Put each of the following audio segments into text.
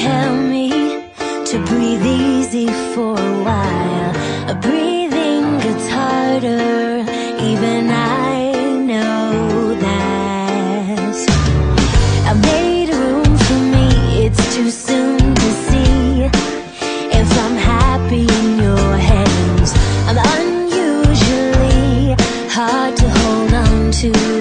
tell me to breathe easy for a while. Breathing gets harder, even I know that. I made room for me, it's too soon to see if I'm happy in your hands. I'm unusually hard to hold on to.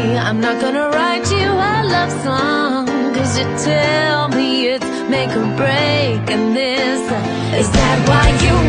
I'm not gonna write you a love song Cause you tell me it's make or break. And this, is that why you